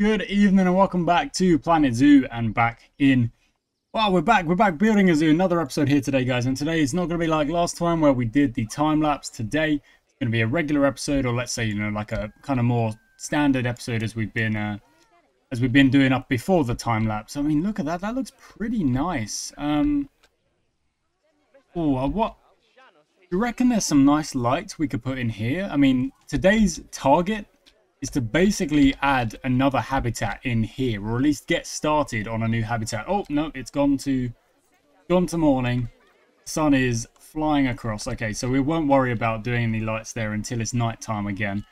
Good evening and welcome back to Planet Zoo and back in... Well, we're back. We're back building a zoo. Another episode here today, guys. And today is not going to be like last time where we did the time lapse. Today, it's going to be a regular episode, or let's say, you know, like a kind of more standard episode as we've been, uh, as we've been doing up before the time lapse. I mean, look at that. That looks pretty nice. Um. Oh, what? Do you reckon there's some nice lights we could put in here? I mean, today's target is to basically add another habitat in here, or at least get started on a new habitat. Oh, no, it's gone to, gone to morning. sun is flying across. Okay, so we won't worry about doing any lights there until it's nighttime again.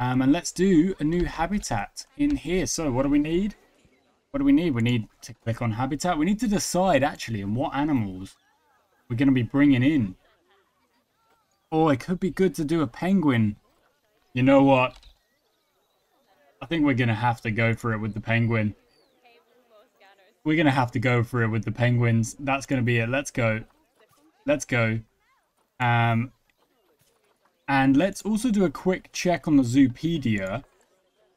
Um, and let's do a new habitat in here. So what do we need? What do we need? We need to click on habitat. We need to decide actually on what animals we're going to be bringing in. Oh, it could be good to do a penguin. You know what? I think we're going to have to go for it with the penguin. We're going to have to go for it with the penguins. That's going to be it. Let's go. Let's go. Um, and let's also do a quick check on the Zoopedia.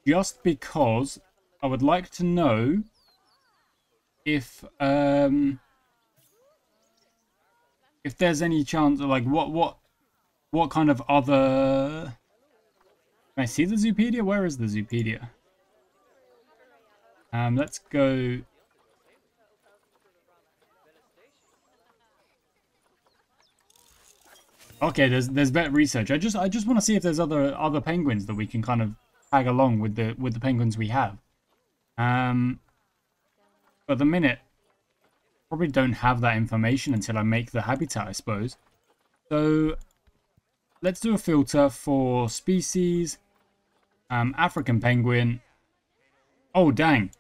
Just because I would like to know if um, if there's any chance of like what what what kind of other can I see the Zoopedia? Where is the Zoopedia? Um, let's go... Okay, there's there's better research. I just I just want to see if there's other other penguins that we can kind of tag along with the with the penguins we have. Um, but the minute probably don't have that information until I make the habitat, I suppose. So let's do a filter for species um, African penguin. Oh, dang.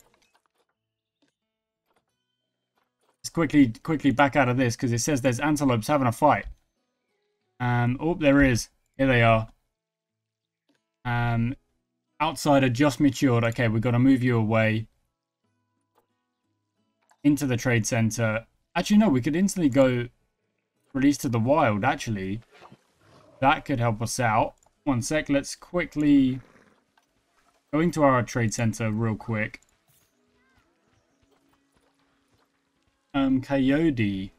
Let's quickly, quickly back out of this because it says there's antelopes having a fight. Um, oh, there is. Here they are. Um, outsider just matured. Okay, we've got to move you away. Into the trade center. Actually, no, we could instantly go release to the wild, actually. That could help us out. One sec, let's quickly Going to our trade center real quick. Um, Coyote.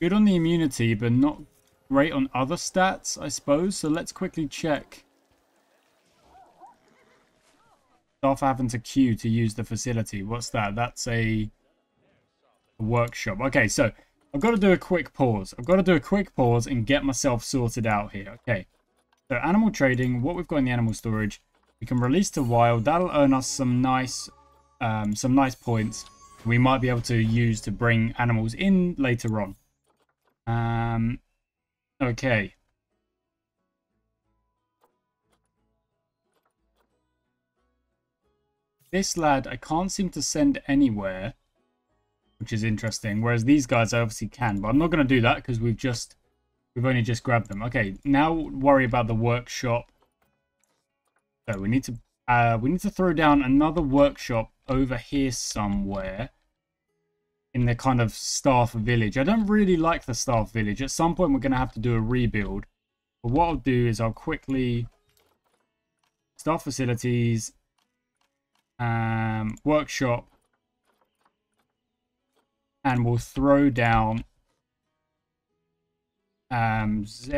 Good on the immunity, but not great on other stats, I suppose. So let's quickly check. Staff having to queue to use the facility. What's that? That's a, a workshop. Okay, so I've got to do a quick pause. I've got to do a quick pause and get myself sorted out here. Okay. So animal trading, what we've got in the animal storage, we can release to wild. That'll earn us some nice, um, some nice points. We might be able to use to bring animals in later on. Um, okay. This lad, I can't seem to send anywhere which is interesting. Whereas these guys I obviously can, but I'm not going to do that because we've just we've only just grabbed them. Okay, now worry about the workshop. So we need to uh, we need to throw down another workshop over here somewhere in the kind of staff village. I don't really like the staff village. At some point we're going to have to do a rebuild. But what I'll do is I'll quickly staff facilities, um, workshop, and we'll throw down um, Z.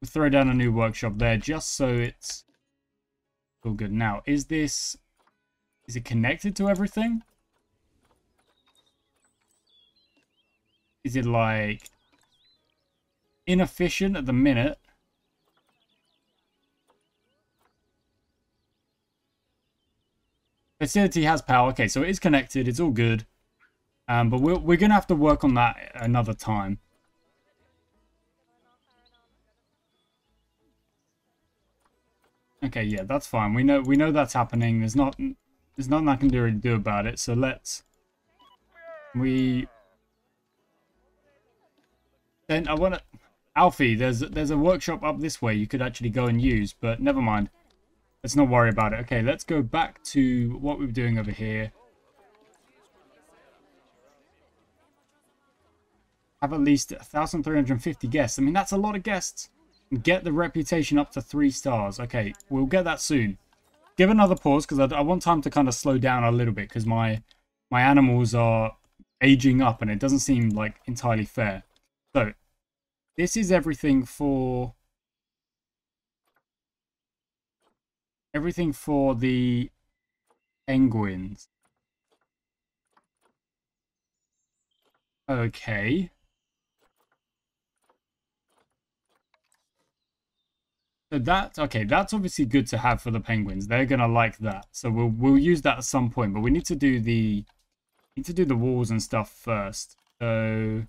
We'll throw down a new workshop there just so it's all good. Now, is this, is it connected to everything? Is it like inefficient at the minute? Facility has power. Okay, so it is connected. It's all good. Um, but we're, we're going to have to work on that another time. Okay, yeah, that's fine. We know we know that's happening. There's not there's nothing I can do, do about it. So let's we then I want to Alfie. There's there's a workshop up this way you could actually go and use, but never mind. Let's not worry about it. Okay, let's go back to what we were doing over here. have at least 1,350 guests. I mean, that's a lot of guests. Get the reputation up to three stars. Okay, we'll get that soon. Give another pause because I, I, want time to kind of slow down a little bit because my my animals are aging up and it doesn't seem like entirely fair. So, this is everything for everything for the penguins. Okay. So that okay, that's obviously good to have for the penguins. They're gonna like that. So we'll we'll use that at some point, but we need to do the need to do the walls and stuff first. So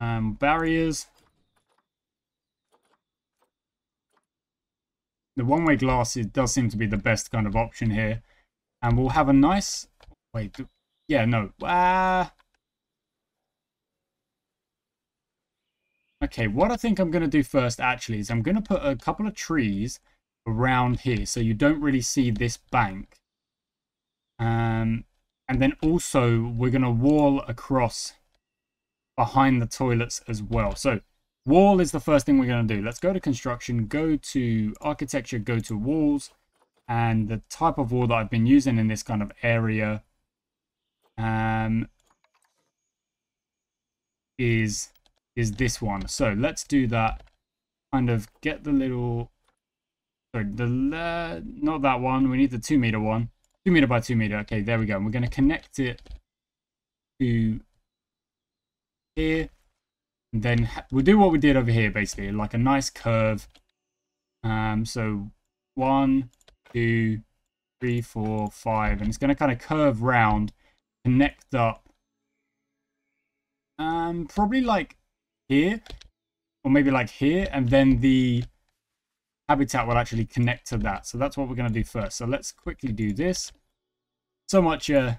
um barriers. The one-way glass it does seem to be the best kind of option here. And we'll have a nice wait, yeah, no. Uh, Okay, what I think I'm going to do first actually is I'm going to put a couple of trees around here so you don't really see this bank. Um, and then also we're going to wall across behind the toilets as well. So wall is the first thing we're going to do. Let's go to construction, go to architecture, go to walls. And the type of wall that I've been using in this kind of area um, is is this one. So let's do that. Kind of get the little, sorry, the uh, not that one. We need the two meter one. Two meter by two meter. Okay, there we go. And we're going to connect it to here. And then we'll do what we did over here, basically, like a nice curve. Um, so one, two, three, four, five, and it's going to kind of curve round, connect up. Um, probably like here, or maybe like here, and then the habitat will actually connect to that. So that's what we're going to do first. So let's quickly do this. So much, uh,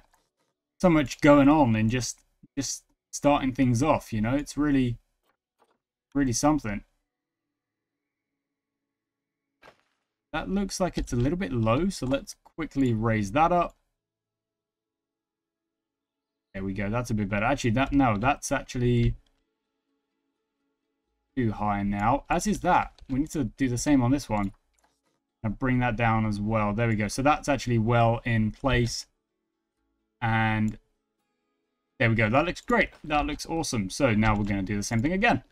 so much going on and just, just starting things off. You know, it's really, really something. That looks like it's a little bit low, so let's quickly raise that up. There we go, that's a bit better. Actually, that no, that's actually too high now, as is that. We need to do the same on this one. And bring that down as well. There we go. So that's actually well in place. And there we go. That looks great. That looks awesome. So now we're going to do the same thing again.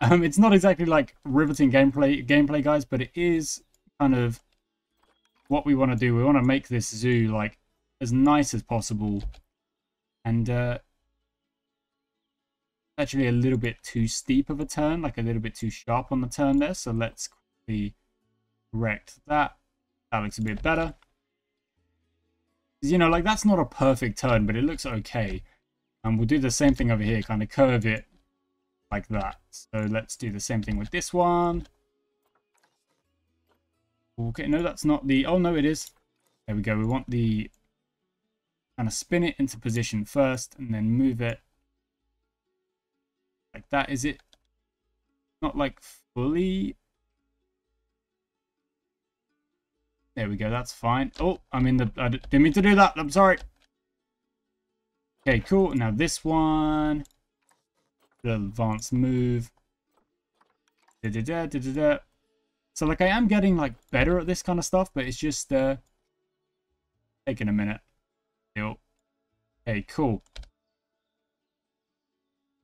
Um, it's not exactly like riveting gameplay, gameplay, guys, but it is kind of what we want to do. We want to make this zoo like as nice as possible. And uh, actually a little bit too steep of a turn, like a little bit too sharp on the turn there. So let's quickly correct that. That looks a bit better. You know, like that's not a perfect turn, but it looks okay. And we'll do the same thing over here, kind of curve it like that. So let's do the same thing with this one. Okay, no, that's not the... Oh, no, it is. There we go. We want the... Kind of spin it into position first and then move it like that. Is it not like fully? There we go. That's fine. Oh, I'm in the... I didn't mean to do that. I'm sorry. Okay, cool. Now this one. The advanced move. Da -da -da, da -da -da. So like I am getting like better at this kind of stuff, but it's just uh taking a minute. Okay, cool.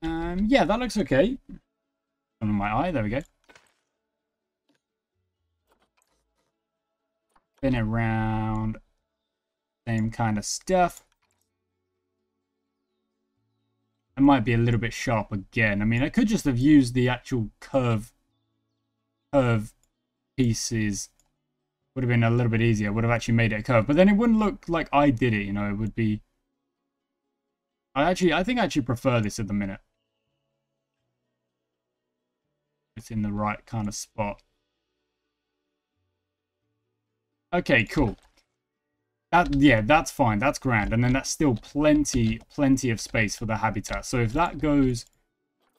Um, yeah, that looks okay. On my eye, there we go. Spin around. Same kind of stuff. It might be a little bit sharp again. I mean, I could just have used the actual curve, curve pieces. Would have been a little bit easier. Would have actually made it a curve. But then it wouldn't look like I did it, you know. It would be... I actually, I think I actually prefer this at the minute. It's in the right kind of spot. Okay, cool. That, yeah, that's fine. That's grand. And then that's still plenty, plenty of space for the habitat. So if that goes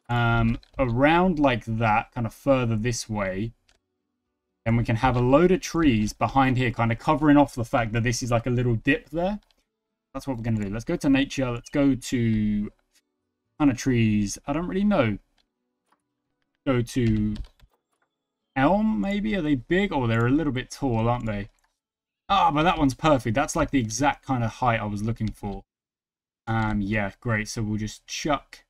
um, around like that, kind of further this way, then we can have a load of trees behind here, kind of covering off the fact that this is like a little dip there. That's what we're going to do. Let's go to nature. Let's go to kind of trees? I don't really know. Go to elm, maybe? Are they big? Oh, they're a little bit tall, aren't they? Ah, but that one's perfect. That's like the exact kind of height I was looking for. Um, yeah, great. So we'll just chuck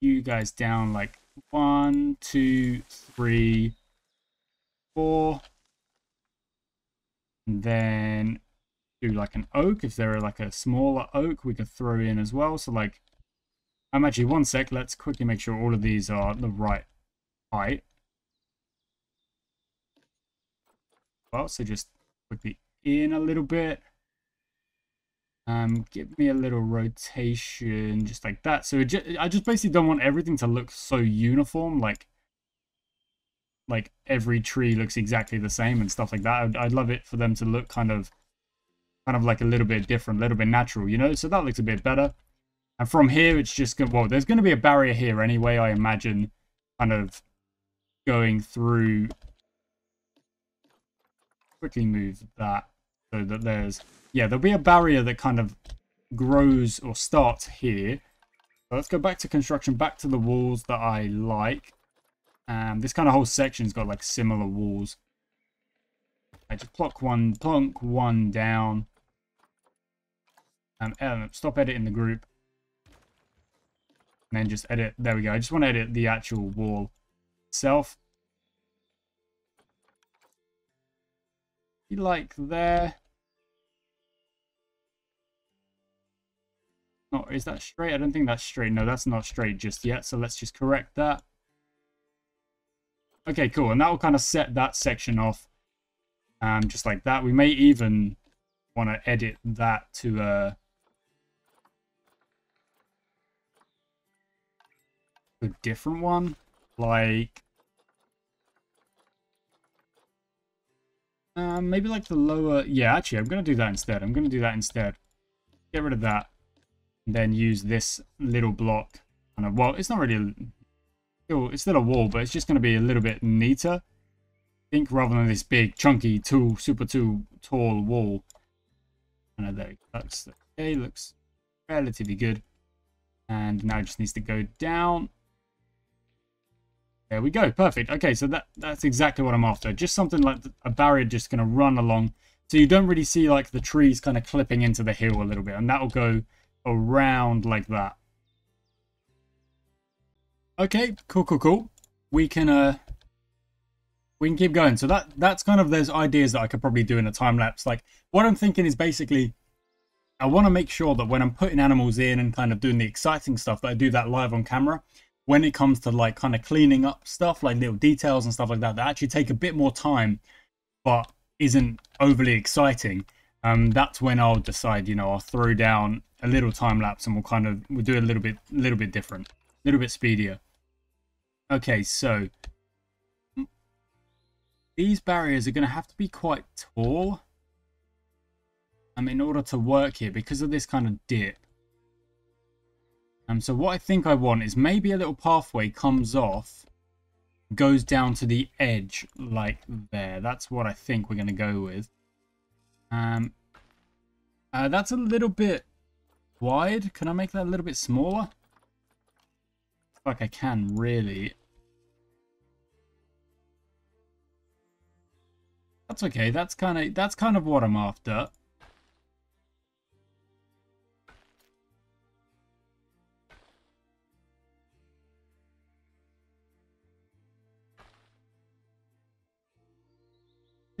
you guys down like one, two, three, four. And then do like an oak. If there are like a smaller oak, we could throw in as well. So like, I'm actually one sec. Let's quickly make sure all of these are the right height. Well, so just quickly in a little bit. Um, give me a little rotation, just like that. So just, I just basically don't want everything to look so uniform, like like every tree looks exactly the same and stuff like that. I'd, I'd love it for them to look kind of kind of like a little bit different, a little bit natural, you know? So that looks a bit better. And from here, it's just, going well, there's going to be a barrier here anyway, I imagine, kind of going through. Quickly move that so that there's, yeah, there'll be a barrier that kind of grows or starts here. Let's go back to construction, back to the walls that I like. Um, this kind of whole section's got like similar walls. I just plonk one, plonk one down. Um, stop editing the group. And then just edit, there we go. I just want to edit the actual wall itself. You like there. Not, is that straight? I don't think that's straight. No, that's not straight just yet. So let's just correct that. Okay, cool. And that will kind of set that section off. Um, just like that. We may even want to edit that to uh, a different one. Like... Um, maybe like the lower... Yeah, actually, I'm going to do that instead. I'm going to do that instead. Get rid of that. Then use this little block. Kind of, well, it's not really... A, it's still a wall, but it's just going to be a little bit neater. I think rather than this big, chunky, too, super too tall wall. And there, that's okay, looks relatively good. And now it just needs to go down. There we go. Perfect. Okay, so that that's exactly what I'm after. Just something like a barrier just going to run along. So you don't really see like the trees kind of clipping into the hill a little bit. And that'll go around like that. Okay, cool, cool, cool. We can uh we can keep going. So that that's kind of those ideas that I could probably do in a time lapse. Like what I'm thinking is basically I want to make sure that when I'm putting animals in and kind of doing the exciting stuff that I do that live on camera when it comes to like kind of cleaning up stuff, like little details and stuff like that, that actually take a bit more time, but isn't overly exciting. Um, that's when I'll decide, you know, I'll throw down a little time lapse and we'll kind of we'll do a little bit, a little bit different, a little bit speedier. Okay, so these barriers are going to have to be quite tall. Um, in order to work here because of this kind of dip. Um, so what I think I want is maybe a little pathway comes off, goes down to the edge like there. That's what I think we're going to go with. Um, uh, that's a little bit wide. Can I make that a little bit smaller? like I can, really. That's okay. That's kind of that's kind of what I'm after.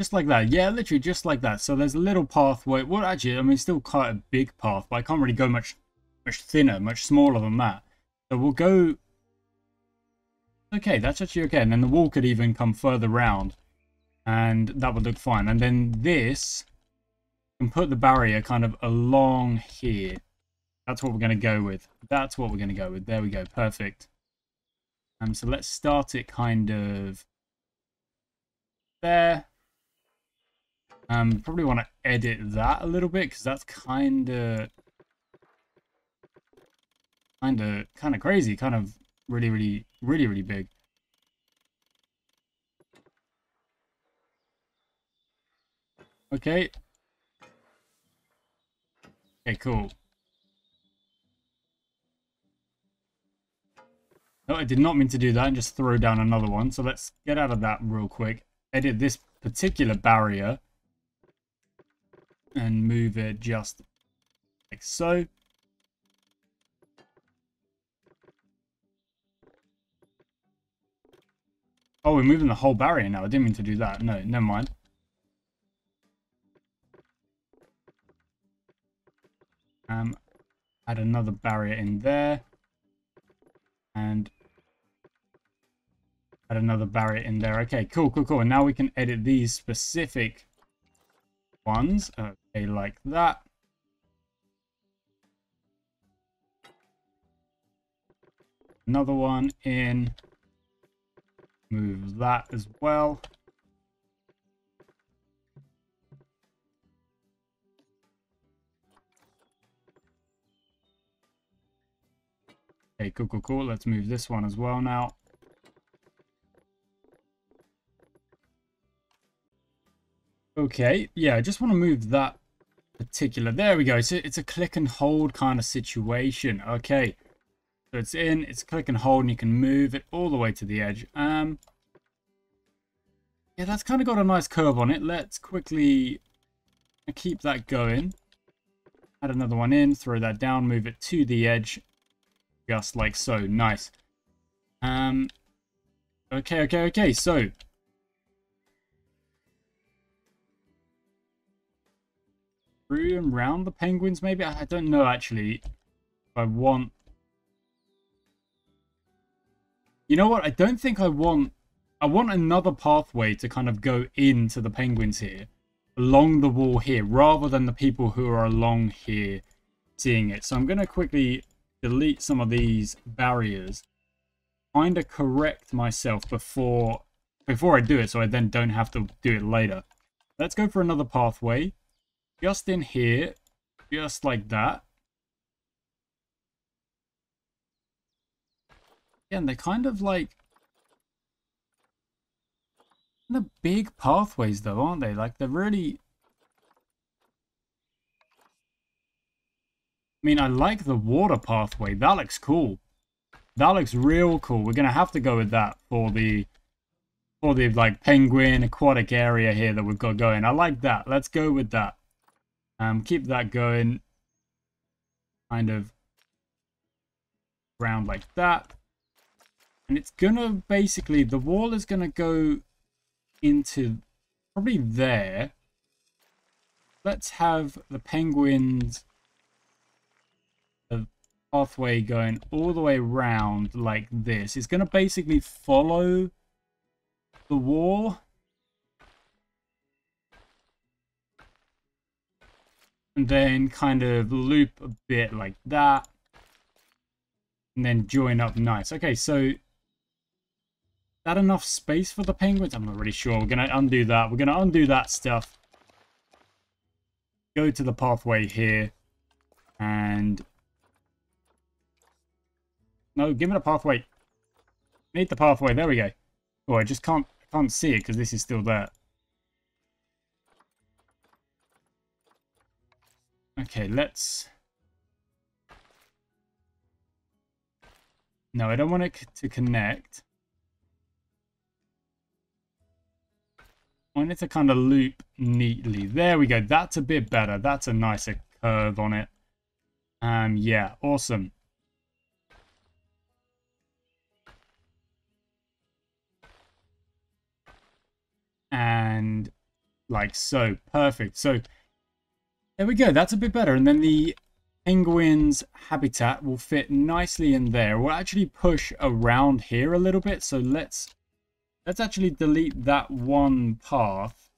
Just like that. Yeah, literally just like that. So there's a little pathway. Well, actually, I mean, still quite a big path, but I can't really go much, much thinner, much smaller than that. So we'll go... Okay, that's actually okay. And then the wall could even come further round. And that would look fine. And then this can put the barrier kind of along here. That's what we're going to go with. That's what we're going to go with. There we go. Perfect. Um, so let's start it kind of there. Um, probably want to edit that a little bit because that's kind of, kind of, kind of crazy. Kind of really, really, really, really big. Okay. Okay, cool. No, I did not mean to do that and just throw down another one. So let's get out of that real quick. Edit this particular barrier. And move it just like so. Oh, we're moving the whole barrier now. I didn't mean to do that. No, never mind. Um, add another barrier in there. And add another barrier in there. Okay, cool, cool, cool. And now we can edit these specific ones. Okay, like that. Another one in. Move that as well. Okay, cool, cool, cool. Let's move this one as well now. Okay, yeah, I just want to move that particular. There we go. So it's a click and hold kind of situation. Okay, so it's in, it's click and hold, and you can move it all the way to the edge. Um, yeah, that's kind of got a nice curve on it. Let's quickly keep that going. Add another one in, throw that down, move it to the edge, just like so. Nice. Um, okay, okay, okay. So, through and round the penguins, maybe? I don't know, actually. If I want... You know what? I don't think I want... I want another pathway to kind of go into the penguins here. Along the wall here, rather than the people who are along here seeing it. So I'm going to quickly delete some of these barriers, kind of correct myself before before I do it so I then don't have to do it later. Let's go for another pathway. Just in here, just like that. Again, they're kind of like the big pathways though, aren't they? Like they're really I mean, I like the water pathway. That looks cool. That looks real cool. We're going to have to go with that for the for the like penguin aquatic area here that we've got going. I like that. Let's go with that. Um, keep that going. Kind of round like that. And it's going to basically, the wall is going to go into probably there. Let's have the penguins pathway going all the way around like this. It's going to basically follow the wall. And then kind of loop a bit like that. And then join up nice. Okay, so that enough space for the penguins? I'm not really sure. We're to undo that. We're to undo that stuff. Go to the pathway here. And no, give it a pathway. Need the pathway. There we go. Oh, I just can't can't see it because this is still there. Okay, let's... No, I don't want it to connect. I want it to kind of loop neatly. There we go. That's a bit better. That's a nicer curve on it. Um, yeah, awesome. and like so. Perfect. So there we go. That's a bit better. And then the penguin's habitat will fit nicely in there. We'll actually push around here a little bit. So let's let's actually delete that one path.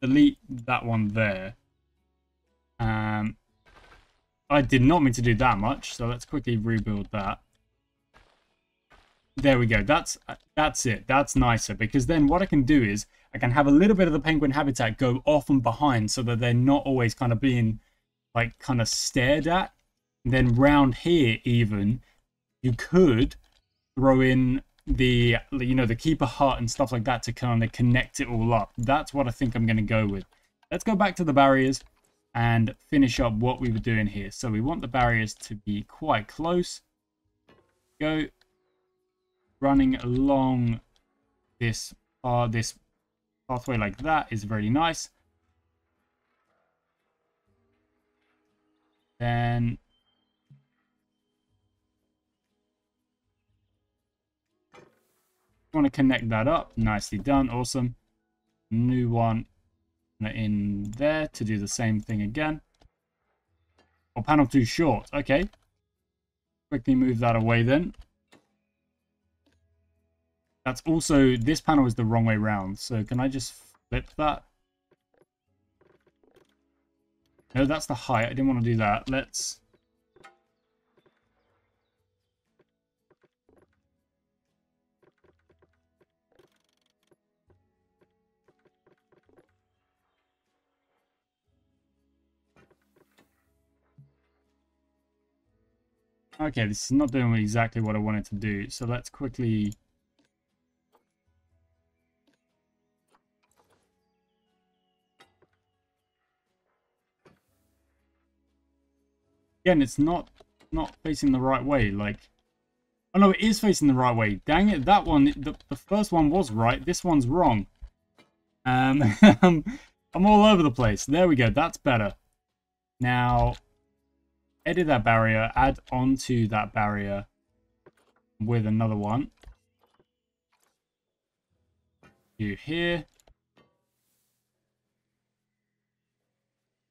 Delete that one there. Um, I did not mean to do that much, so let's quickly rebuild that. There we go. That's uh, that's it. That's nicer because then what I can do is I can have a little bit of the penguin habitat go off and behind so that they're not always kind of being like kind of stared at. And then round here even, you could throw in the you know the keeper hut and stuff like that to kind of connect it all up. That's what I think I'm going to go with. Let's go back to the barriers and finish up what we were doing here. So we want the barriers to be quite close. Go running along this uh, this pathway like that is very nice. Then want to connect that up. Nicely done. Awesome. New one in there to do the same thing again. Or panel too short. Okay. Quickly move that away then. That's also, this panel is the wrong way round. So can I just flip that? No, that's the height. I didn't want to do that. Let's Okay, this is not doing exactly what I wanted to do. So let's quickly... Again, it's not not facing the right way. Like, oh no, it is facing the right way. Dang it, that one, the, the first one was right. This one's wrong. Um, I'm all over the place. There we go. That's better. Now, edit that barrier, add onto that barrier with another one. Do here.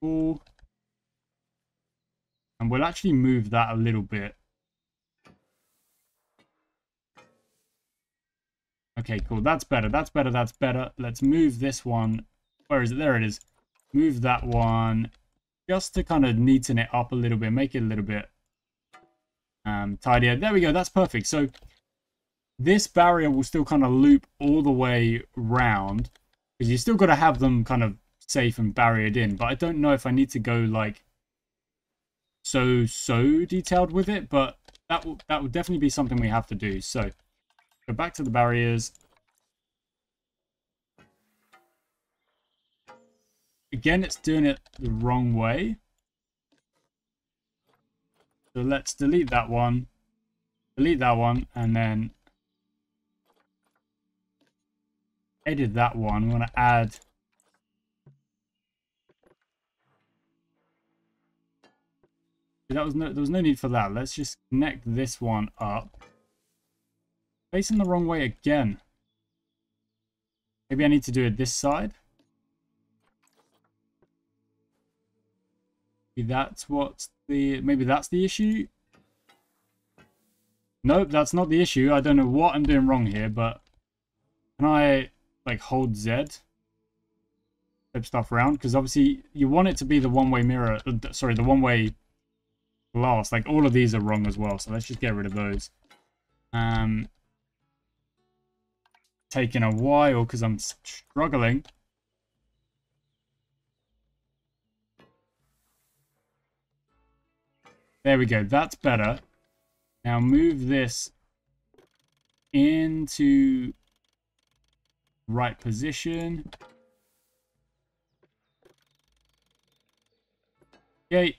Cool. And we'll actually move that a little bit. Okay, cool. That's better. That's better. That's better. Let's move this one. Where is it? There it is. Move that one just to kind of neaten it up a little bit, make it a little bit um, tidier. There we go, that's perfect. So this barrier will still kind of loop all the way round because you still got to have them kind of safe and barriered in. But I don't know if I need to go like so, so detailed with it, but that will, that will definitely be something we have to do. So go back to the barriers, Again, it's doing it the wrong way. So let's delete that one, delete that one, and then edit that one. We want to add that was no there was no need for that. Let's just connect this one up. Facing the wrong way again. Maybe I need to do it this side. Maybe that's what the maybe that's the issue nope that's not the issue i don't know what i'm doing wrong here but can i like hold z flip stuff around because obviously you want it to be the one-way mirror uh, sorry the one-way glass like all of these are wrong as well so let's just get rid of those um taking a while because i'm struggling There we go. That's better. Now move this into right position. Okay.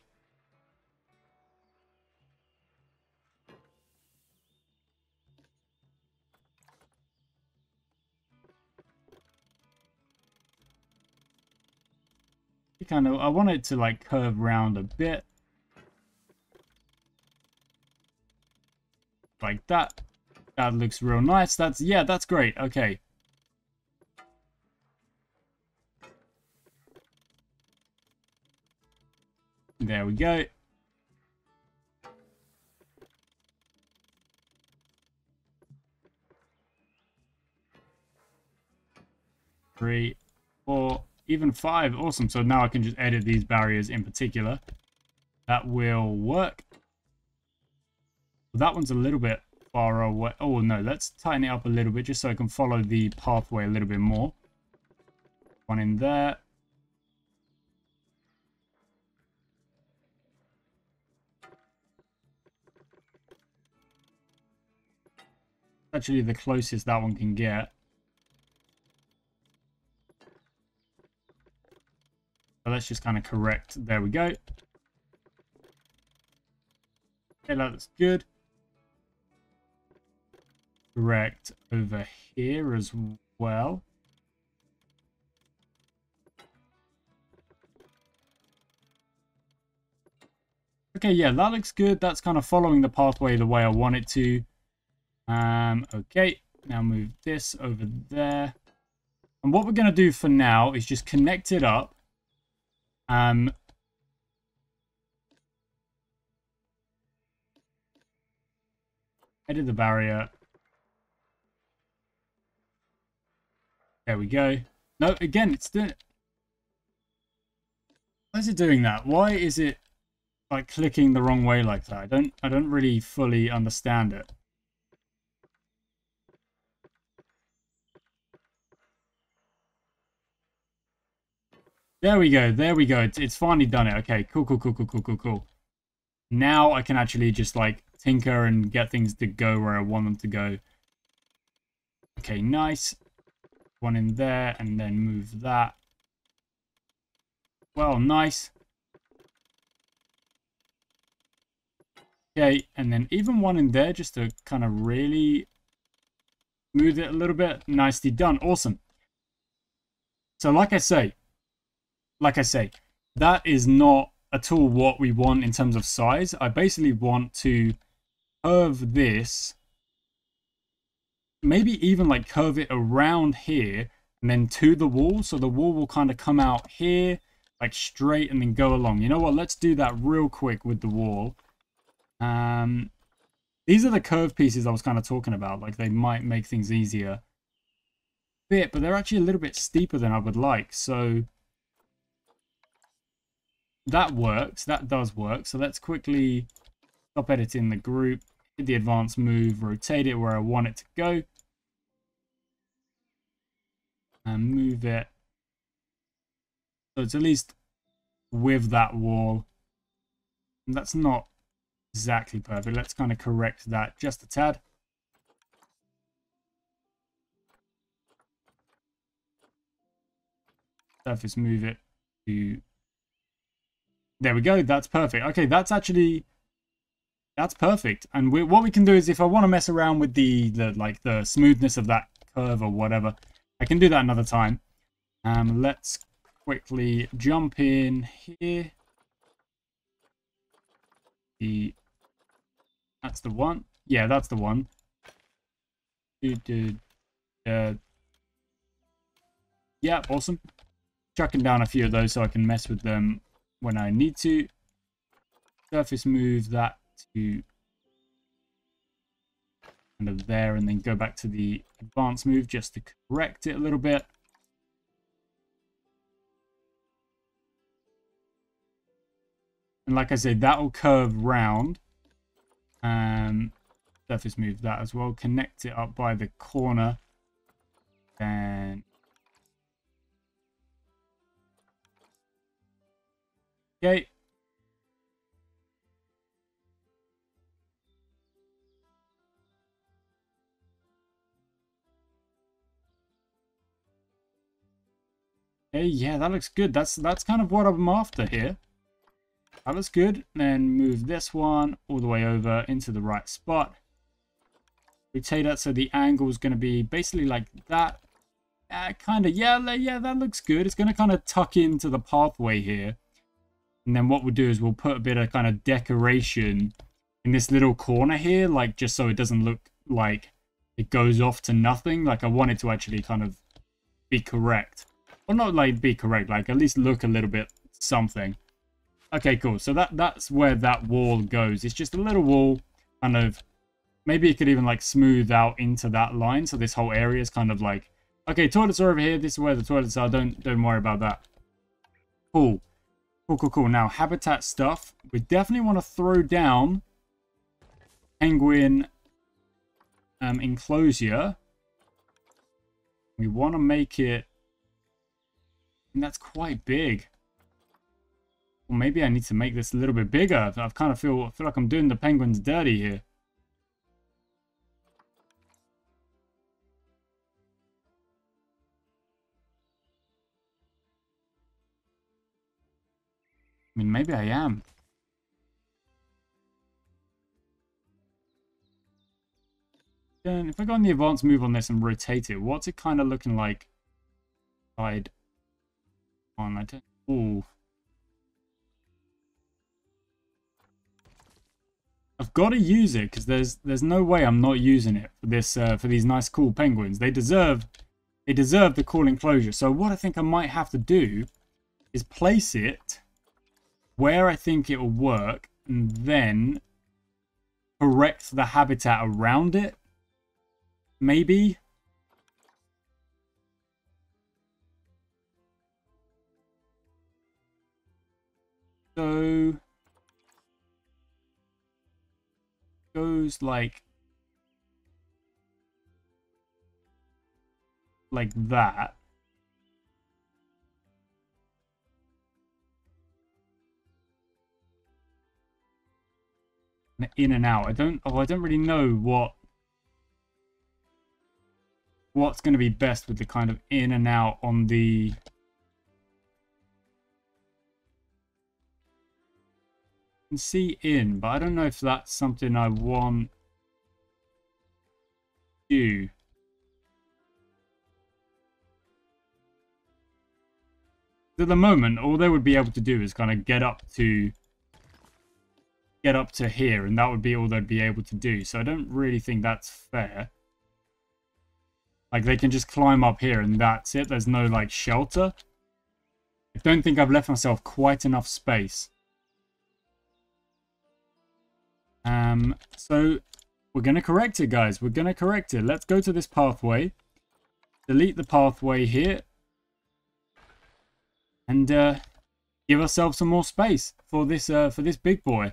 Kind of I want it to like curve round a bit like that. That looks real nice. That's, yeah, that's great. Okay. There we go. Three, four, even five. Awesome. So now I can just edit these barriers in particular. That will work. That one's a little bit far away. Oh, no, let's tighten it up a little bit just so I can follow the pathway a little bit more. One in there. Actually, the closest that one can get. So let's just kind of correct. There we go. Okay, that looks good. correct over here as well. Okay, yeah, that looks good. That's kind of following the pathway the way I want it to. Um, okay, now move this over there. And what we're going to do for now is just connect it up. Um, edit the barrier. There we go. No, again, it's doing... Why is it doing that? Why is it like clicking the wrong way like that? I don't I don't really fully understand it. There we go. There we go. It's, it's finally done it. Okay, cool, cool, cool, cool, cool, cool, cool. Now I can actually just like tinker and get things to go where I want them to go. Okay, nice. One in there and then move that. Well, nice. Okay, and then even one in there just to kind of really smooth it a little bit. Nicely done. Awesome. So like I say, like I say, that is not at all what we want in terms of size. I basically want to curve this, maybe even like curve it around here and then to the wall. So the wall will kind of come out here, like straight and then go along. You know what? Let's do that real quick with the wall. Um, these are the curve pieces I was kind of talking about. Like they might make things easier. Bit, but they're actually a little bit steeper than I would like. So that works. That does work. So let's quickly stop editing the group, hit the advanced move, rotate it where I want it to go. And move it. So it's at least with that wall. And that's not exactly perfect. Let's kind of correct that just a tad. Surface move it to there we go. That's perfect. Okay, that's actually that's perfect. And we, what we can do is, if I want to mess around with the the like the smoothness of that curve or whatever, I can do that another time. Um, let's quickly jump in here. The that's the one. Yeah, that's the one. Uh, yeah, awesome. Chucking down a few of those so I can mess with them when I need to. Surface move that to kind of there and then go back to the advanced move just to correct it a little bit. And like I said, that will curve round. Um, surface move that as well. Connect it up by the corner. Then Okay. Hey, yeah, that looks good. That's that's kind of what I'm after here. That looks good. Then move this one all the way over into the right spot. Rotate that so the angle is going to be basically like that. Uh, kind of, yeah, yeah, that looks good. It's going to kind of tuck into the pathway here. And then what we'll do is we'll put a bit of kind of decoration in this little corner here, like just so it doesn't look like it goes off to nothing. Like I want it to actually kind of be correct. Well, not like be correct, like at least look a little bit something. Okay, cool. So that that's where that wall goes. It's just a little wall, kind of. Maybe it could even like smooth out into that line. So this whole area is kind of like, okay, toilets are over here. This is where the toilets are. Don't don't worry about that. Cool. Cool, cool, cool. Now, habitat stuff. We definitely want to throw down penguin um, enclosure. We want to make it... And that's quite big. Well, maybe I need to make this a little bit bigger. I kind of feel, I feel like I'm doing the penguins dirty here. Mean, maybe I am. then if I go on the advanced move on this and rotate it, what's it kind of looking like? Side on, I don't. Ooh. I've got to use it because there's there's no way I'm not using it for this uh, for these nice cool penguins. They deserve they deserve the cool enclosure. So what I think I might have to do is place it where I think it will work and then correct the habitat around it. Maybe. So goes like like that. In and out. I don't oh I don't really know what what's going to be best with the kind of in and out on the can see in, but I don't know if that's something I want to. At the moment, all they would be able to do is kind of get up to get up to here, and that would be all they'd be able to do. So I don't really think that's fair. Like, they can just climb up here, and that's it. There's no, like, shelter. I don't think I've left myself quite enough space. Um, so we're going to correct it, guys. We're going to correct it. Let's go to this pathway. Delete the pathway here. And uh, give ourselves some more space for this uh, for this big boy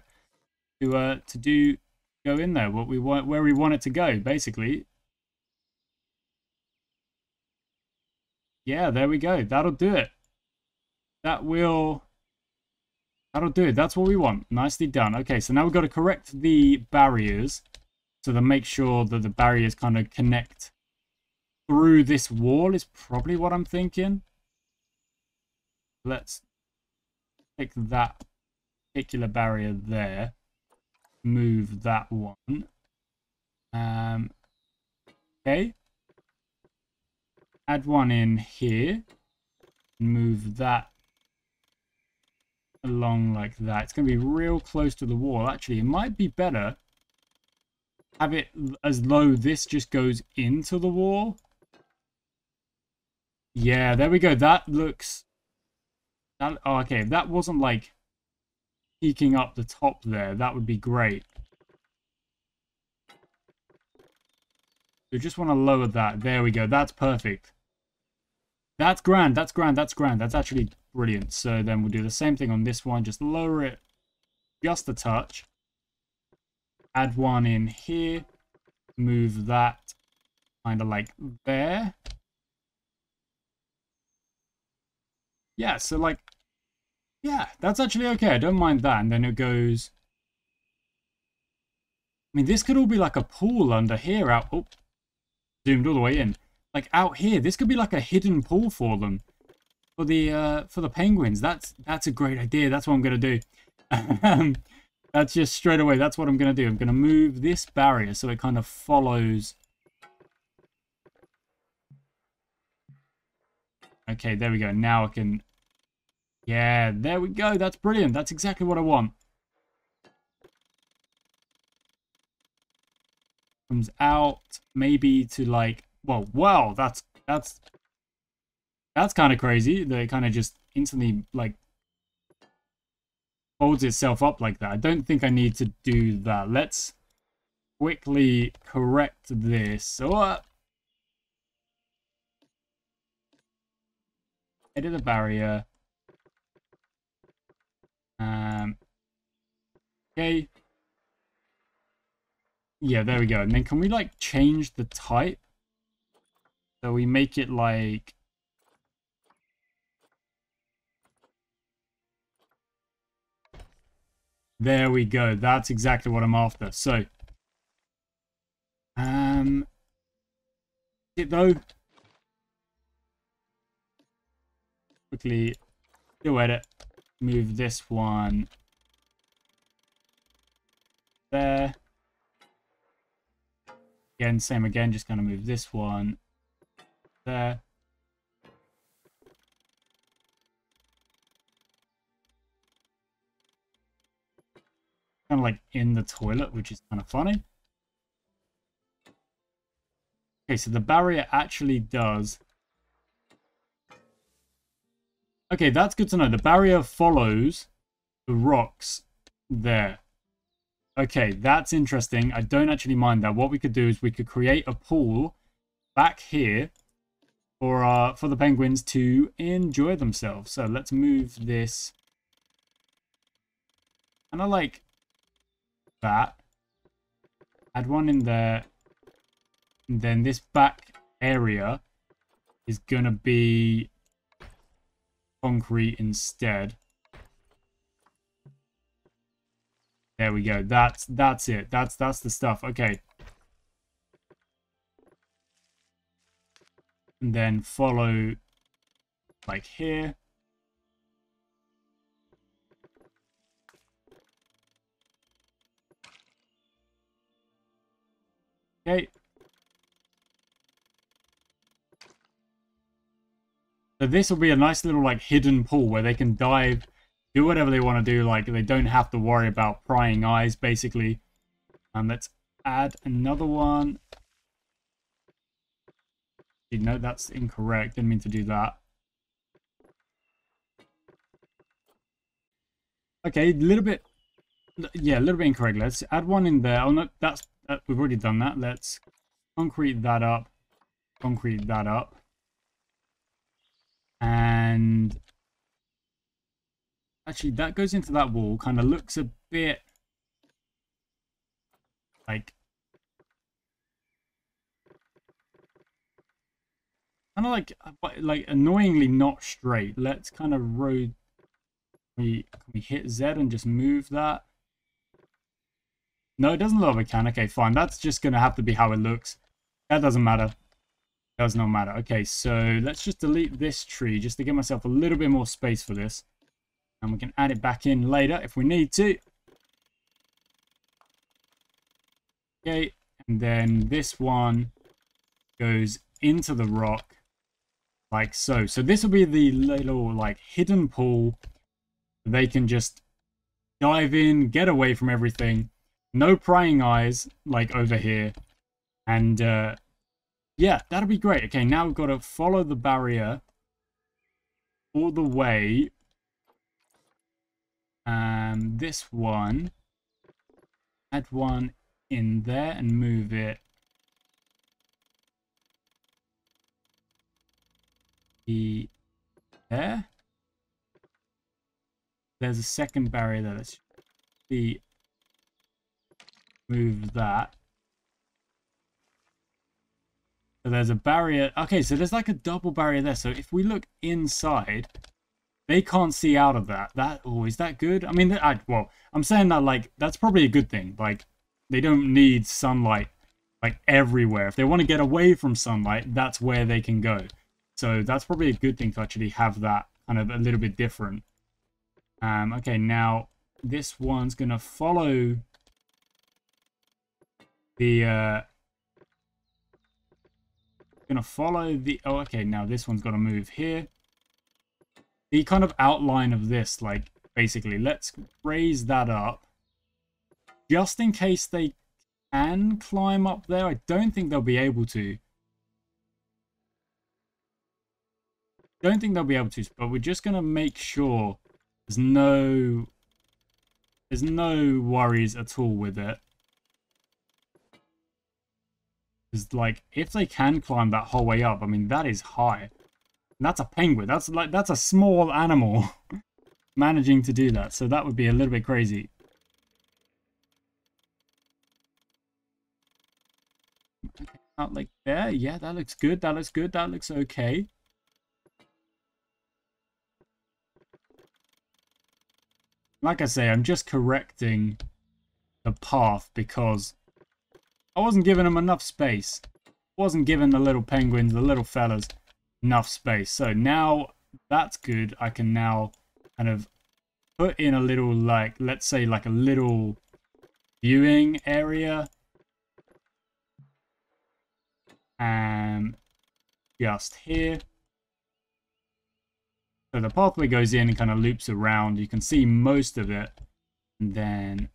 to uh, to do go in there what we want where we want it to go basically. Yeah, there we go. That'll do it. That will That'll do it. That's what we want. Nicely done. Okay, so now we've got to correct the barriers. So to make sure that the barriers kind of connect through this wall is probably what I'm thinking. Let's take that particular barrier there. Move that one. Um, okay. Add one in here. Move that along like that. It's going to be real close to the wall. Actually, it might be better have it as though this just goes into the wall. Yeah, there we go. That looks... That, oh, okay, that wasn't like peeking up the top there, that would be great. We just want to lower that. There we go. That's perfect. That's grand. That's grand. That's grand. That's actually Brilliant. So then we'll do the same thing on this one. Just lower it just a touch. Add one in here. Move that kind of like there. Yeah, so like, yeah, that's actually okay. I don't mind that. And then it goes... I mean, this could all be like a pool under here out... Oh, zoomed all the way in. Like out here, this could be like a hidden pool for them for the uh, for the penguins. That's that's a great idea. That's what I'm gonna do. um, that's just straight away. That's what I'm gonna do. I'm gonna move this barrier so it kind of follows. Okay, there we go. Now I can. Yeah, there we go. That's brilliant. That's exactly what I want. Comes out maybe to like. Well, wow. That's that's that's kind of crazy. They kind of just instantly, like, folds itself up like that. I don't think I need to do that. Let's quickly correct this. Oh, edit the barrier. Um, okay. Yeah, there we go. And then can we, like, change the type? So we make it, like, There we go. That's exactly what I'm after. So, um, it though. Quickly do edit. Move this one there. Again, same again, just going to move this one there. Kind of like in the toilet, which is kind of funny. Okay, so the barrier actually does... Okay, that's good to know. The barrier follows the rocks there. Okay, that's interesting. I don't actually mind that. What we could do is we could create a pool back here for uh, for the penguins to enjoy themselves. So let's move this and I like that. Add one in there. And then this back area is going to be concrete instead. There we go. That's that's it. That's that's the stuff. Okay. And then follow like here. Okay. So this will be a nice little like hidden pool where they can dive, do whatever they want to do. Like they don't have to worry about prying eyes basically. And let's add another one. No, that's incorrect. Didn't mean to do that. Okay, a little bit, yeah, a little bit incorrect. Let's add one in there. Oh no, that's uh, we've already done that. Let's concrete that up. Concrete that up. And actually that goes into that wall. Kind of looks a bit like kind of like uh, like annoyingly not straight. Let's kind of road. We we hit Z and just move that. No, it doesn't look like a can. Okay, fine. That's just going to have to be how it looks. That doesn't matter. Does not matter. Okay, so let's just delete this tree just to give myself a little bit more space for this. And we can add it back in later if we need to. Okay, and then this one goes into the rock like so. So this will be the little like hidden pool. They can just dive in, get away from everything, no prying eyes, like over here. And, uh, yeah, that'll be great. Okay, now we've got to follow the barrier all the way. Um, this one. Add one in there and move it. The there. There's a second barrier there. Let's see move that. So there's a barrier. Okay, so there's like a double barrier there. So if we look inside, they can't see out of that. That oh, is that good? I mean, I, well, I'm saying that like that's probably a good thing. Like they don't need sunlight like everywhere. If they want to get away from sunlight, that's where they can go. So that's probably a good thing to actually have that kind of a little bit different. Um, okay, now this one's gonna follow the uh gonna follow the oh okay now this one's gonna move here. The kind of outline of this like basically let's raise that up. Just in case they can climb up there i don't think they'll be able to. Don't think they'll be able to but we're just gonna make sure there's no there's no worries at all with it Because, like, if they can climb that whole way up, I mean, that is high. And that's a penguin. That's like that's a small animal managing to do that. So that would be a little bit crazy. Out like there. Yeah, that looks good. That looks good. That looks okay. Like I say, I'm just correcting the path because I wasn't giving them enough space. Wasn't giving the little penguins, the little fellas, enough space. So now that's good. I can now kind of put in a little, like, let's say like a little viewing area. And just here. So the pathway goes in and kind of loops around. You can see most of it. And then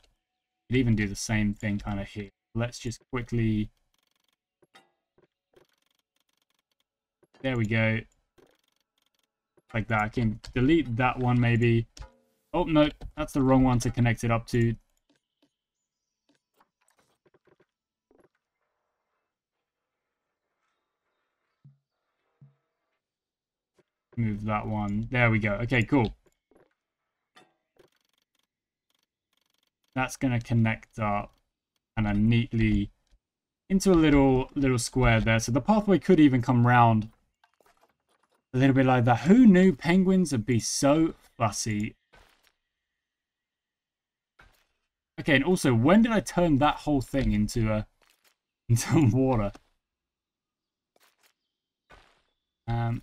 it even do the same thing kind of here. Let's just quickly... There we go. Like that. I can delete that one maybe. Oh, no. That's the wrong one to connect it up to. Move that one. There we go. Okay, cool. That's going to connect up kind of neatly into a little little square there. So the pathway could even come round a little bit like that. Who knew penguins would be so fussy? Okay, and also, when did I turn that whole thing into a into water? Um,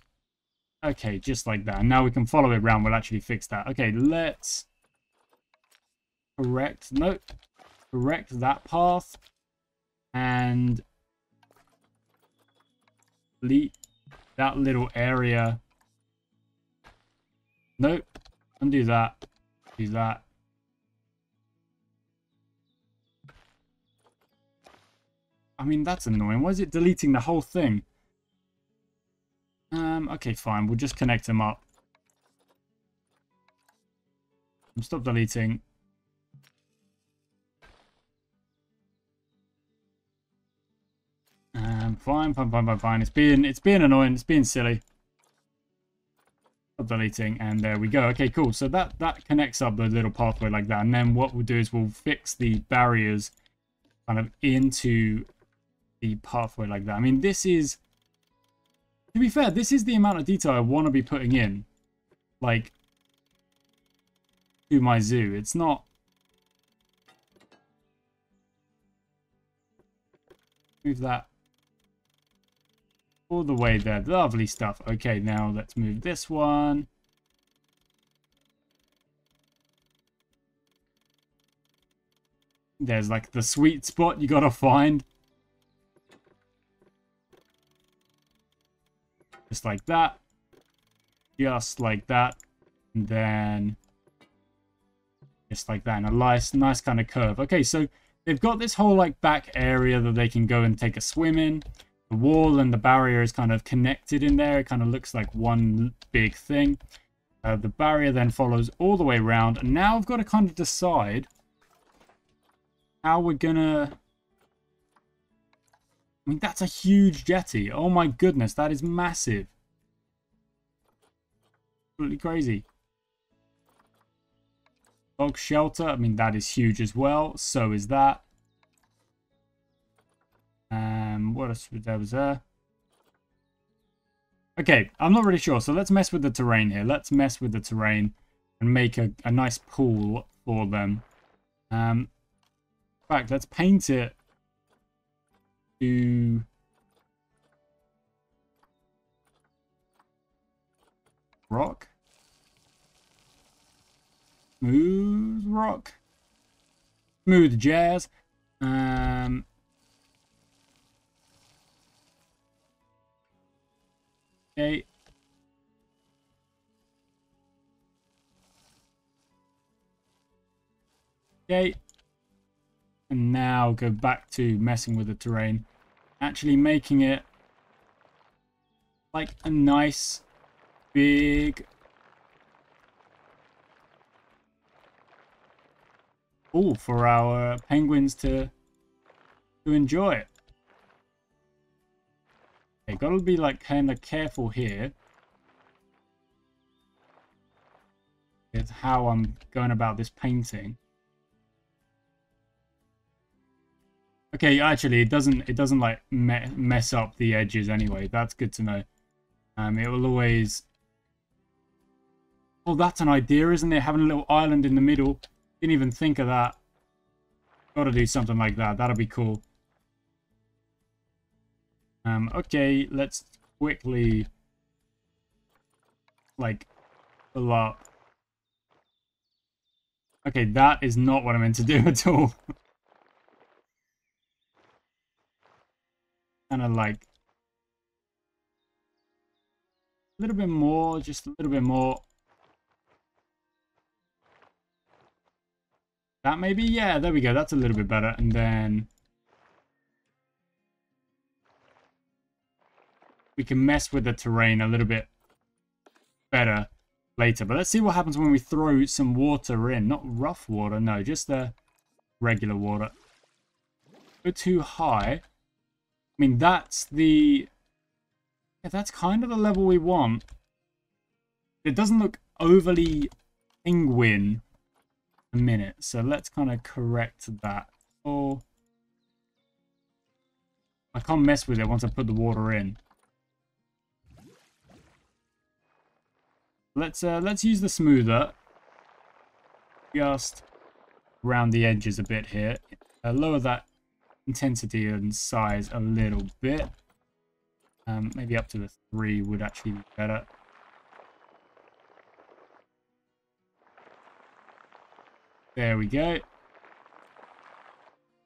Okay, just like that. Now we can follow it around. We'll actually fix that. Okay, let's correct. Nope. Correct that path. And delete that little area. Nope. Undo that. Do that. I mean, that's annoying. Why is it deleting the whole thing? Um, okay, fine. We'll just connect them up. Stop deleting. Um, fine, fine, fine, fine, fine. It's being, it's being annoying. It's being silly. Stop deleting, and there we go. Okay, cool. So that that connects up the little pathway like that, and then what we'll do is we'll fix the barriers kind of into the pathway like that. I mean, this is to be fair, this is the amount of detail I want to be putting in. Like, to my zoo. It's not... Move that all the way there. Lovely stuff. Okay, now let's move this one. There's like the sweet spot you gotta find. Just like that. Just like that. And then just like that. And a nice, nice kind of curve. Okay, so they've got this whole like back area that they can go and take a swim in. The wall and the barrier is kind of connected in there. It kind of looks like one big thing. Uh, the barrier then follows all the way around. And now I've got to kind of decide how we're going to I mean, that's a huge jetty. Oh my goodness, that is massive. Absolutely crazy. Dog shelter, I mean, that is huge as well. So is that. Um, what else was there? Okay, I'm not really sure. So let's mess with the terrain here. Let's mess with the terrain and make a, a nice pool for them. Um, in fact, let's paint it to rock. Smooth rock. Smooth jazz. Um, okay. Okay. And now go back to messing with the terrain actually making it like a nice big pool for our penguins to to enjoy it. Okay, gotta be like kind of careful here. With how I'm going about this painting. Okay, actually, it doesn't it doesn't like me mess up the edges anyway. That's good to know. Um, it will always. Oh, that's an idea, isn't it? Having a little island in the middle. Didn't even think of that. Got to do something like that. That'll be cool. Um, okay, let's quickly, like, a lot. Okay, that is not what I meant to do at all. kind of like, a little bit more, just a little bit more. That maybe? Yeah, there we go. That's a little bit better. And then we can mess with the terrain a little bit better later. But let's see what happens when we throw some water in. Not rough water, no, just the regular water. Go too high. I mean, that's the... Yeah, that's kind of the level we want. It doesn't look overly penguin a minute. So let's kind of correct that. Oh, I can't mess with it once I put the water in. Let's uh, let's use the smoother. Just around the edges a bit here. Uh, lower that intensity and size a little bit. Um, maybe up to a three would actually be better. There we go.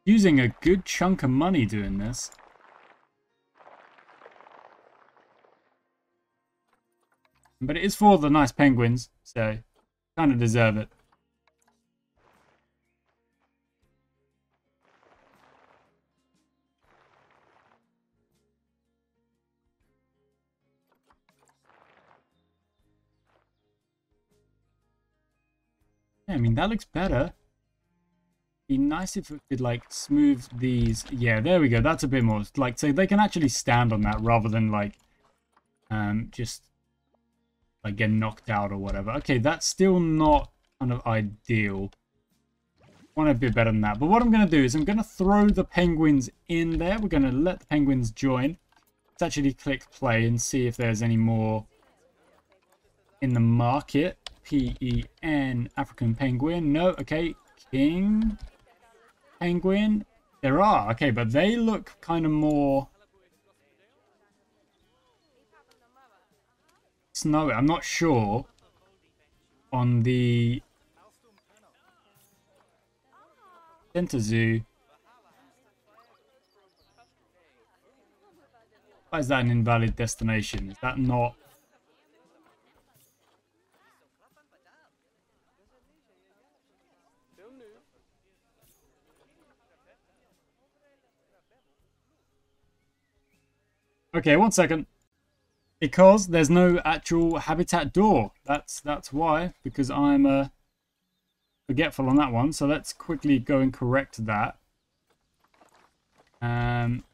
Using a good chunk of money doing this. But it is for the nice penguins, so kind of deserve it. Yeah, I mean, that looks better. Be nice if it could, like, smooth these. Yeah, there we go. That's a bit more, like, so they can actually stand on that rather than, like, um, just, like, get knocked out or whatever. Okay, that's still not kind of ideal. Want a bit better than that. But what I'm going to do is I'm going to throw the penguins in there. We're going to let the penguins join. Let's actually click play and see if there's any more in the market. P-E-N, African penguin. No, okay. King penguin. There are, okay, but they look kind of more snowy. I'm not sure on the Center Zoo. Why is that an invalid destination? Is that not Okay, one second. Because there's no actual habitat door. That's that's why. Because I'm uh, forgetful on that one. So let's quickly go and correct that. Um,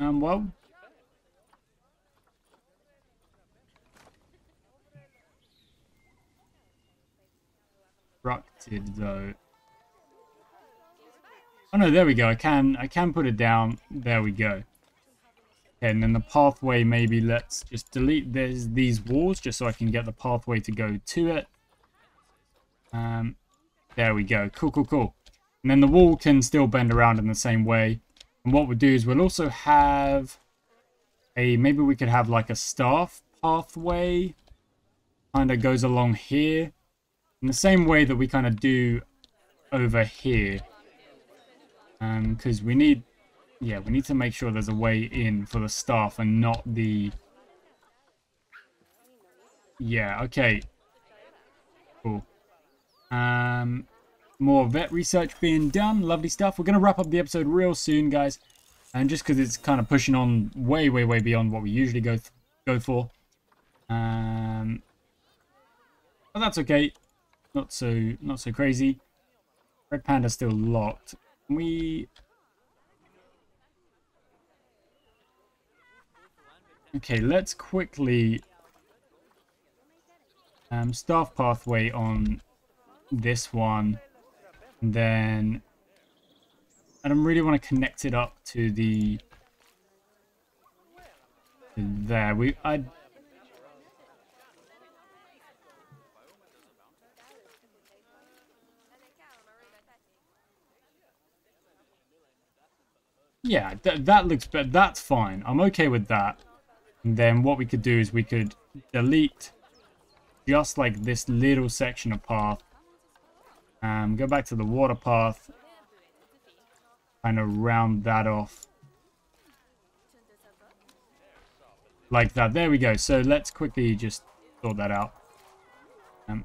um, well, though. Oh no, there we go. I can I can put it down. There we go. Okay, and then the pathway maybe let's just delete these these walls just so I can get the pathway to go to it. Um there we go. Cool, cool, cool. And then the wall can still bend around in the same way. And what we'll do is we'll also have a maybe we could have like a staff pathway kind of goes along here in the same way that we kind of do over here. Because um, we need, yeah, we need to make sure there's a way in for the staff and not the... Yeah, okay. Cool. Um, more vet research being done. Lovely stuff. We're going to wrap up the episode real soon, guys. And just because it's kind of pushing on way, way, way beyond what we usually go go for. Um, but that's okay. Not so not so crazy. Red Panda still locked. We Okay, let's quickly um, staff pathway on this one. And then I don't really want to connect it up to the there. We I Yeah, th that looks better. That's fine. I'm okay with that. And then what we could do is we could delete just like this little section of path. Um, go back to the water path. kind of round that off. Like that. There we go. So let's quickly just sort that out. Um,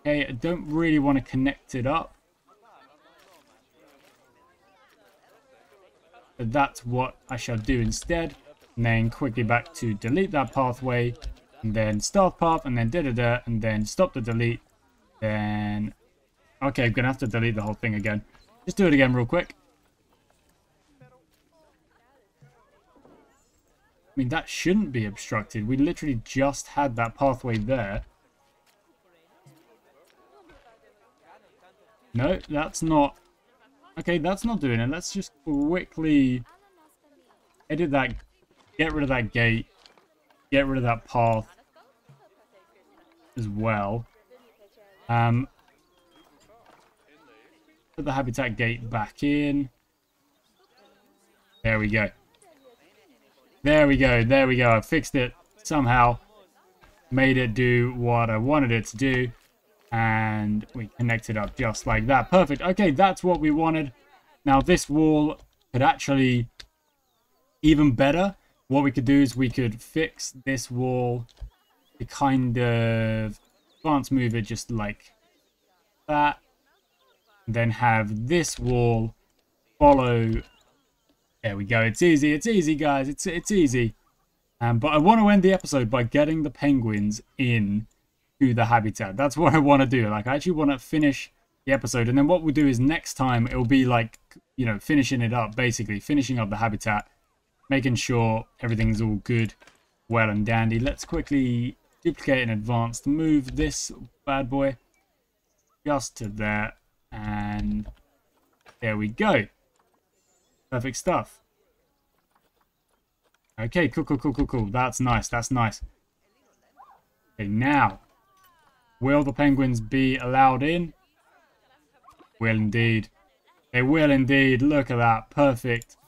okay, I don't really want to connect it up. That's what I shall do instead. And then quickly back to delete that pathway. And then start path and then da da da. And then stop the delete. Then... Okay, I'm going to have to delete the whole thing again. Just do it again real quick. I mean, that shouldn't be obstructed. We literally just had that pathway there. No, that's not... Okay, that's not doing it. Let's just quickly edit that, get rid of that gate, get rid of that path as well. Um, put the habitat gate back in. There we go. There we go. There we go. I fixed it somehow. Made it do what I wanted it to do. And we connect it up just like that. Perfect. Okay, that's what we wanted. Now this wall could actually even better. What we could do is we could fix this wall to kind of glance move it just like that. Then have this wall follow there we go. It's easy. It's easy, guys. It's it's easy. Um, but I want to end the episode by getting the penguins in to the habitat. That's what I want to do. Like, I actually want to finish the episode. And then what we'll do is next time it'll be like, you know, finishing it up, basically. Finishing up the habitat. Making sure everything's all good, well and dandy. Let's quickly duplicate and advance move this bad boy just to there. And there we go. Perfect stuff. Okay, cool, cool, cool, cool, cool. That's nice, that's nice. Okay, now. Will the penguins be allowed in? Will indeed. They will indeed. Look at that. Perfect.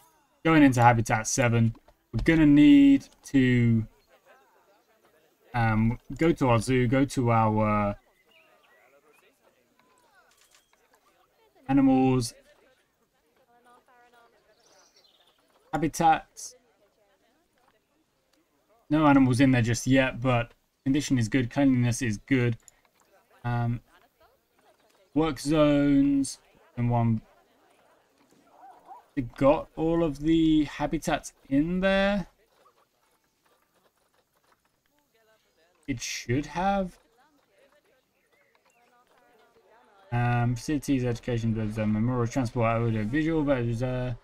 Going into Habitat 7. We're going to need to um, go to our zoo, go to our animals, habitats. No animals in there just yet, but condition is good, cleanliness is good. Um, work zones and one. They got all of the habitats in there. It should have. Um, facilities, education, there's a memorial transport, audio, visual, but there's a.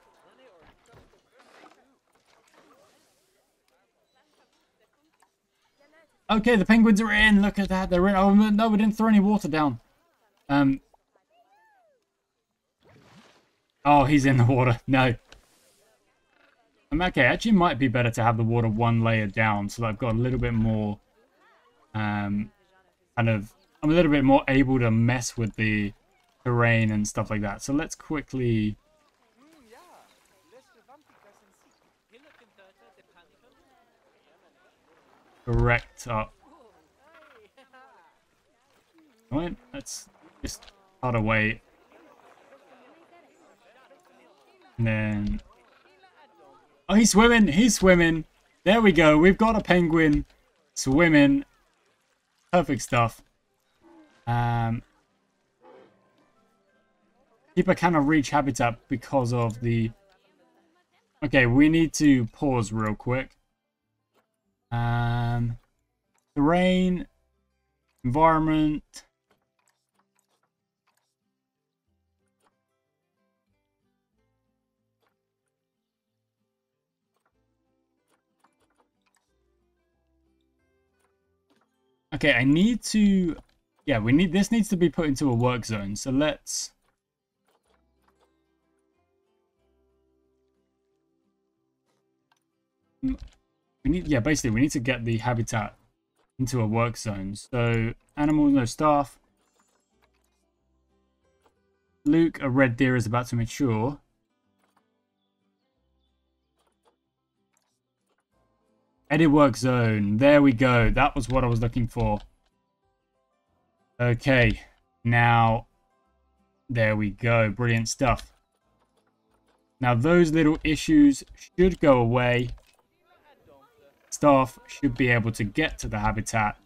Okay, the penguins are in. Look at that. They're in. Oh, no, we didn't throw any water down. Um. Oh, he's in the water. No. Um, okay, actually might be better to have the water one layer down so that I've got a little bit more, um, kind of, I'm a little bit more able to mess with the terrain and stuff like that. So let's quickly correct up. Right, let's just cut away. And then... Oh, he's swimming! He's swimming! There we go, we've got a penguin swimming. Perfect stuff. Um, people cannot reach habitat because of the... Okay, we need to pause real quick. Um, terrain, environment. Okay, I need to... Yeah, we need this needs to be put into a work zone. So let's... We need, yeah, basically we need to get the habitat into a work zone. So animals, no staff. Luke, a red deer is about to mature. Edit work zone. There we go. That was what I was looking for. Okay. Now, there we go. Brilliant stuff. Now those little issues should go away. Staff should be able to get to the habitat.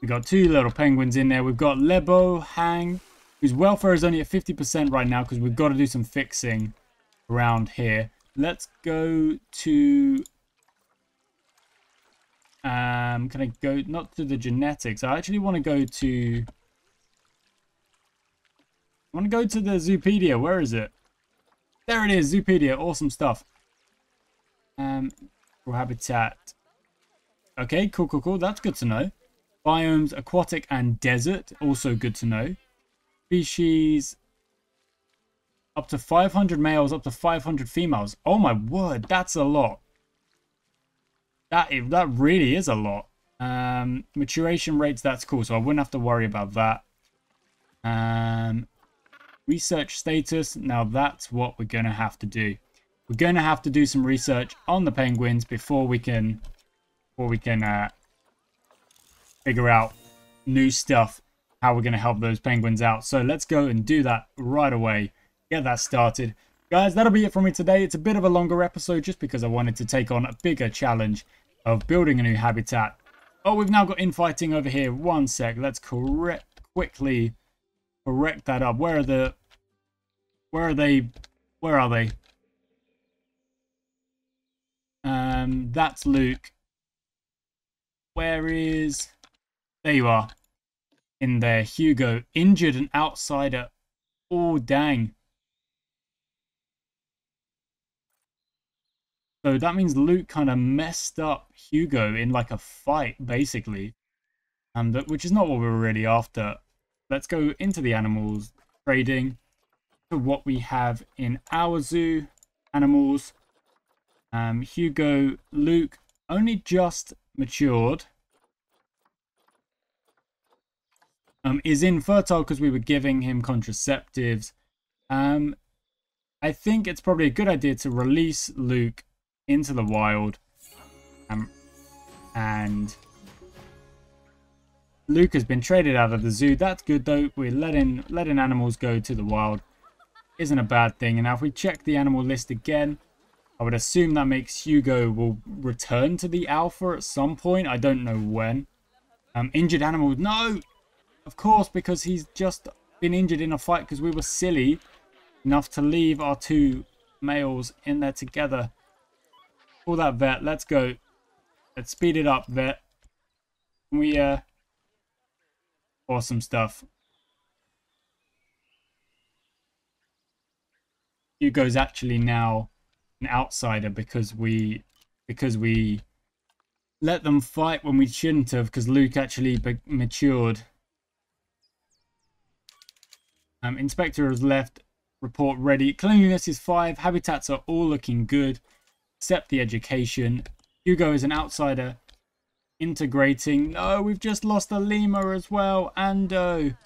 We've got two little penguins in there. We've got Lebo Hang, whose welfare is only at 50% right now because we've got to do some fixing around here. Let's go to... Um, can I go, not to the genetics. I actually want to go to... I want to go to the Zoopedia. Where is it? There it is, Zoopedia. Awesome stuff. Um, habitat. Okay, cool, cool, cool. That's good to know. Biomes, aquatic and desert. Also good to know. Species. Up to 500 males, up to 500 females. Oh my word, that's a lot. That, that really is a lot. Um, maturation rates, that's cool. So I wouldn't have to worry about that. Um, Research status. Now that's what we're going to have to do. We're going to have to do some research on the penguins before we can before we can uh, figure out new stuff, how we're going to help those penguins out. So let's go and do that right away. Get that started. Guys, that'll be it for me today. It's a bit of a longer episode just because I wanted to take on a bigger challenge of building a new habitat. Oh, we've now got infighting over here. One sec. Let's correct quickly correct that up. Where are the... Where are they? Where are they? Um, that's Luke. Where is... There you are. In there. Hugo. Injured and outsider. Oh, dang. So that means Luke kind of messed up Hugo in like a fight, basically. Um, which is not what we're really after let's go into the animals trading for what we have in our zoo animals. Um, Hugo, Luke, only just matured. Um, is infertile because we were giving him contraceptives. Um, I think it's probably a good idea to release Luke into the wild. Um, and Luke has been traded out of the zoo. That's good though. We're letting letting animals go to the wild. Isn't a bad thing. And now if we check the animal list again, I would assume that makes Hugo will return to the alpha at some point. I don't know when. Um, injured animals. No! Of course, because he's just been injured in a fight because we were silly enough to leave our two males in there together. Call that vet. Let's go. Let's speed it up, vet. Can we, uh, Awesome stuff. Hugo's actually now an outsider because we because we let them fight when we shouldn't have because Luke actually matured. Um, Inspector has left. Report ready. Cleanliness is five. Habitats are all looking good, except the education. Hugo is an outsider integrating. No, we've just lost a lemur as well. Ando.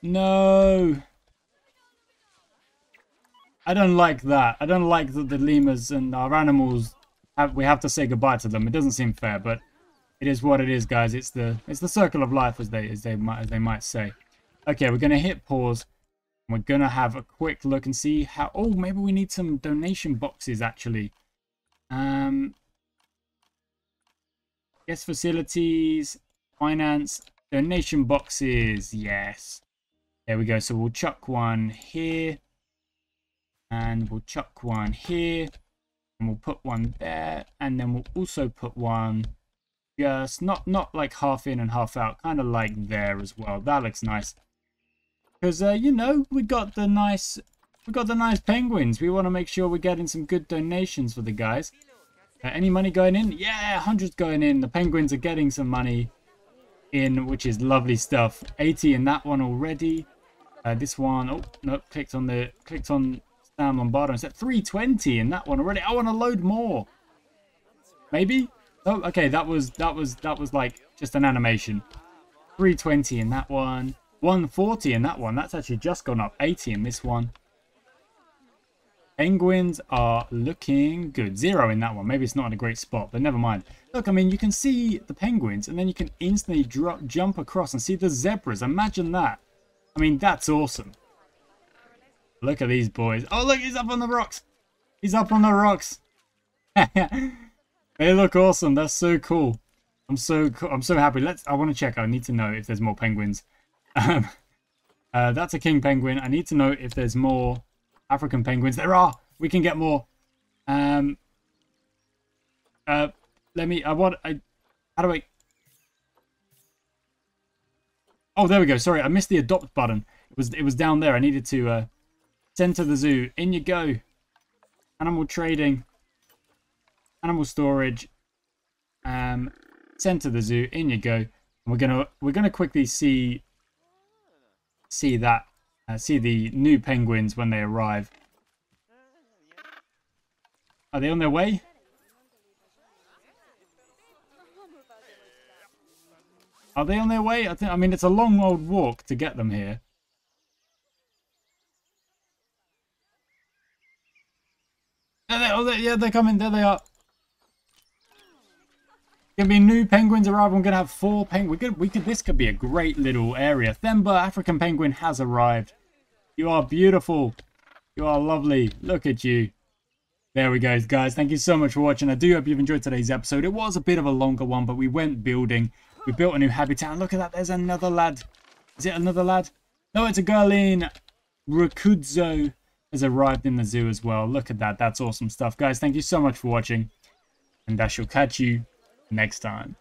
No. I don't like that. I don't like that the lemurs and our animals have we have to say goodbye to them. It doesn't seem fair, but it is what it is, guys. It's the it's the circle of life as they as they might as they might say. Okay, we're gonna hit pause. We're gonna have a quick look and see how. Oh, maybe we need some donation boxes actually. Um, Guest facilities, finance, donation boxes. Yes. There we go. So we'll chuck one here. And we'll chuck one here. And we'll put one there. And then we'll also put one just not not like half in and half out. Kind of like there as well. That looks nice. Because, uh, you know, we got the nice... We got the nice penguins. We want to make sure we're getting some good donations for the guys. Uh, any money going in? Yeah, hundreds going in. The Penguins are getting some money in, which is lovely stuff. 80 in that one already. Uh, this one, oh, no, clicked on the, clicked on Sam Lombardo. It's at 320 in that one already. I want to load more. Maybe? Oh, okay, that was, that was, that was like just an animation. 320 in that one. 140 in that one. That's actually just gone up. 80 in this one. Penguins are looking good. Zero in that one. Maybe it's not in a great spot, but never mind. Look, I mean, you can see the penguins, and then you can instantly drop, jump across and see the zebras. Imagine that. I mean, that's awesome. Look at these boys. Oh, look, he's up on the rocks. He's up on the rocks. they look awesome. That's so cool. I'm so. I'm so happy. Let's. I want to check. I need to know if there's more penguins. Um, uh, that's a king penguin. I need to know if there's more African penguins. There are. We can get more. Um. Uh. Let me. I want. I. How do I? Oh, there we go. Sorry, I missed the adopt button. It was. It was down there. I needed to. Uh, send to the zoo. In you go. Animal trading. Animal storage. Um. Send to the zoo. In you go. And we're gonna. We're gonna quickly see see that, uh, see the new penguins when they arrive. Are they on their way? Are they on their way? I think. I mean, it's a long old walk to get them here. Oh, they, yeah, they're coming. There they are. Gonna be new penguins arrive. I'm gonna have four penguins. We could, we could. This could be a great little area. Themba African penguin has arrived. You are beautiful. You are lovely. Look at you. There we go, guys. Thank you so much for watching. I do hope you've enjoyed today's episode. It was a bit of a longer one, but we went building. We built a new habitat. Look at that. There's another lad. Is it another lad? No, it's a girl in Rakudzo has arrived in the zoo as well. Look at that. That's awesome stuff. Guys, thank you so much for watching. And I shall catch you next time.